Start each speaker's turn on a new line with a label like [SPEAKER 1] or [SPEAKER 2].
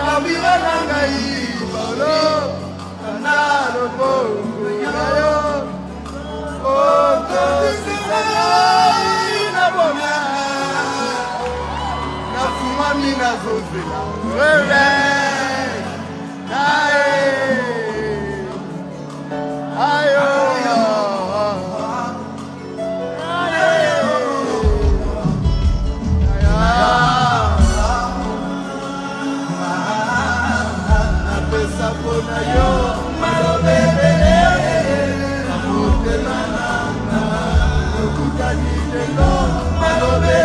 [SPEAKER 1] kabila na ngai bolo na lokongo na yo okosisa ngai na bomia nafumami nazozela rere na yo malobebele na eh, eh, eh. motema nanga okutani lelo malobele